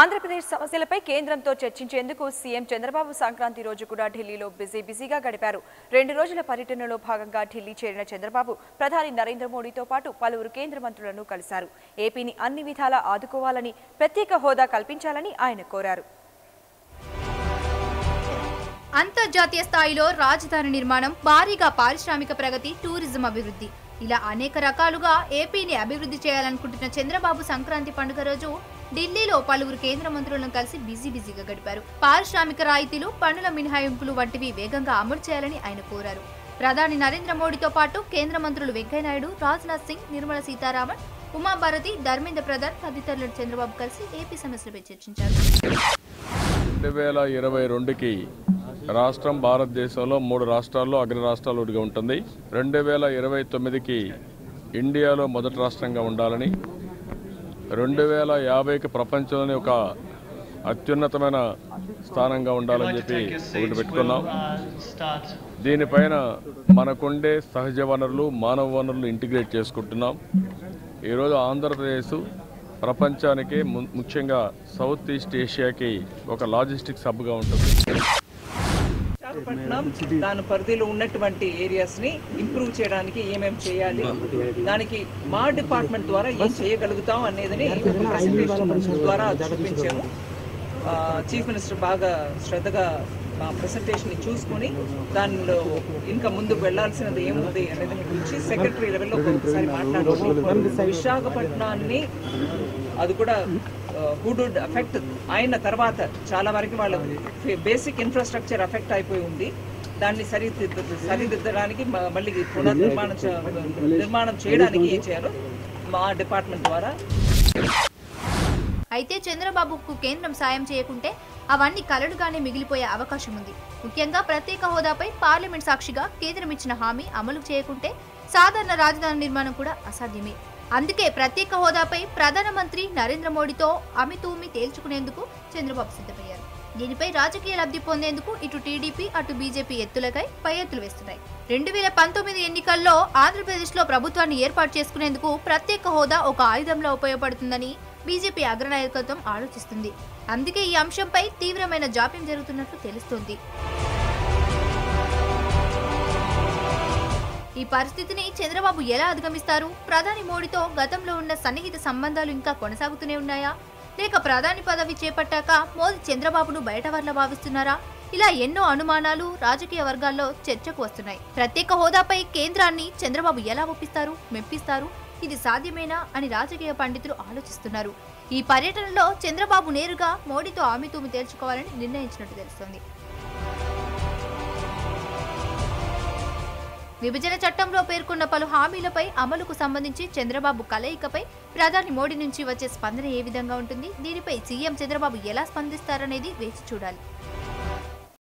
ఆంధ్రప్రదేశ్ సమస్యలపై కేంద్రంతో చర్చించేందుకు సీఎం చంద్రబాబు సంక్రాంతి రోజు కూడా ఢిల్లీలో బిజీ బిజీగా గడిపారు. రెండు రోజుల పర్యటనలో భాగంగా ఢిల్లీ చేరిన చంద్రబాబు ప్రధాని నరేంద్ర మోడీతో పాటు పలువురు కేంద్ర మంత్రులను కలిశారు. ఏపీని అన్ని విధాలా ఆదుకోవాలని ప్రత్యేక హోదా కల్పించాలని ఆయన కోరారు. అంతర్జాతీయ స్థాయిలో రాజధాని నిర్మాణం భారీగా పారిశ్రామిక ప్రగతి టూరిజం అభివృద్ధి. ఇలా అనేక రకాలుగా ఏపీని అభివృద్ధి చేయాలనుకుంటున్న చంద్రబాబు సంక్రాంతి పండుగ రోజు ఢిల్లీలో పలువురు కేంద్ర మంత్రులను కలిసి బిజీ బిజీగా గడిపారు. పారిశ్రామిక రాయితీలు పన్నుల మినహాయింపులు వంటివి వేగంగా అమలు చేయాలని ఆయన కోరారు. ప్రధాని నరేంద్ర మోడీతో పాటు కేంద్ర మంత్రులు వెంకయ్యనాయుడు రాజ్నాథ్ సింగ్ నిర్మల సీతారామన్ ఉమాభారతి ధర్మేంద్ర ప్రధాన్ తదితరులను చంద్రబాబు కలిసి ఏపీ సమస్యలపై చర్చించారు. రెండు వేల ఇరవై రెండుకి రాష్ట్రం భారతదేశంలో మూడు రాష్ట్రాల్లో అగ్ర రాష్ట్రాలు ఒకటిగా ఉంటుంది. రెండు వేల ఇరవై తొమ్మిదికి ఇండియాలో మొదటి రాష్ట్రంగా ఉండాలని రెండు వేల యాభైకి ప్రపంచంలోనే ఒక అత్యున్నతమైన స్థానంగా ఉండాలని చెప్పి ఒకటి పెట్టుకున్నాం. దీనిపైన మనకుండే సహజ వనరులు మానవ వనరులు ఇంటిగ్రేట్ చేసుకుంటున్నాం. ఈరోజు ఆంధ్రప్రదేశ్ ప్రపంచానికి ము- ముఖ్యంగా సౌత్ ఈస్ట్ ఏషియాకి ఒక లాజిస్టిక్స్ హబ్గా ఉంటుంది. విశాఖపట్నం దాని పరిధిలో ఉన్నటువంటి ఏరియాస్ని ఇంప్రూవ్ చేయడానికి ఏమేమి చేయాలి? దానికి మా డిపార్ట్మెంట్ ద్వారా ఏం చేయగలుగుతాం అనేది ద్వారా చూపించాము. చీఫ్ మినిస్టర్ బాగా శ్రద్ధగా ప్రెసెంటేషన్ presentation ని చూసుకొని దానిలో ఇంకా ముందు వెళ్ళాల్సినది ఏముంది అనేది గురించి సెక్రటరీ లెవెల్లో ఒకసారి మాట్లాడుకుంటున్నాం విశాఖపట్నాన్ని అది కూడా హుడ్ అఫెక్ట్ అయిన తర్వాత చాలా వరకు వాళ్ళ బేసిక్ ఇన్ఫ్రాస్ట్రక్చర్ అఫెక్ట్ అయిపోయి ఉంది. దాన్ని సరిదిద్ద సరిదిద్దడానికి మళ్ళీ పునర్నిర్మాణం నిర్మాణం చేయడానికి ఏం చేయాలో మా డిపార్ట్మెంట్ ద్వారా. అయితే చంద్రబాబుకు కేంద్రం సాయం చేయకుంటే అవన్నీ కలడుగానే మిగిలిపోయే అవకాశం ఉంది. ముఖ్యంగా ప్రత్యేక హోదాపై పార్లమెంట్ సాక్షిగా కేంద్రం ఇచ్చిన హామీ అమలు చేయకుంటే సాధారణ రాజధాని నిర్మాణం కూడా అసాధ్యమే. అందుకే ప్రత్యేక హోదాపై ప్రధానమంత్రి నరేంద్ర మోడీతో అమితూమి తేల్చుకునేందుకు చంద్రబాబు సిద్ధమయ్యారు. దీనిపై రాజకీయ లబ్ధి పొందేందుకు ఇటు టీడీపీ అటు బీజేపీ ఎత్తులకై పై ఎత్తులు వేస్తున్నాయి. రెండు వేల పంతొమ్మిది ఎన్నికల్లో ఆంధ్రప్రదేశ్లో ప్రభుత్వాన్ని ఏర్పాటు చేసుకునేందుకు ప్రత్యేక హోదా ఒక ఆయుధంలో ఉపయోగపడుతుందని బీజేపీ అగ్రనాయకత్వం ఆలోచిస్తుంది. అందుకే ఈ అంశంపై తీవ్రమైన జాప్యం జరుగుతున్నట్లు తెలుస్తోంది. ఈ పరిస్థితిని చంద్రబాబు ఎలా అధిగమిస్తారు? ప్రధాని మోడీతో గతంలో ఉన్న సన్నిహిత సంబంధాలు ఇంకా కొనసాగుతూనే ఉన్నాయా? లేక ప్రధాని పదవి చేపట్టాక మోదీ చంద్రబాబును బయటవర్ల భావిస్తున్నారా? ఇలా ఎన్నో అనుమానాలు రాజకీయ వర్గాల్లో చర్చకు వస్తున్నాయి. ప్రత్యేక హోదాపై కేంద్రాన్ని చంద్రబాబు ఎలా ఒప్పిస్తారు మెప్పిస్తారు? ఇది సాధ్యమేనా అని రాజకీయ పండితులు ఆలోచిస్తున్నారు. ఈ పర్యటనలో చంద్రబాబు నేరుగా మోడీతో ఆమెతూమి తేల్చుకోవాలని నిర్ణయించినట్టు తెలుస్తోంది. విభజన చట్టంలో పేర్కొన్న పలు హామీలపై అమలుకు సంబంధించి చంద్రబాబు కలయికపై ప్రధాని మోడీ నుంచి వచ్చే స్పందన ఏ విధంగా ఉంటుంది? దీనిపై సీఎం చంద్రబాబు ఎలా స్పందిస్తారనేది వేచి చూడాలి.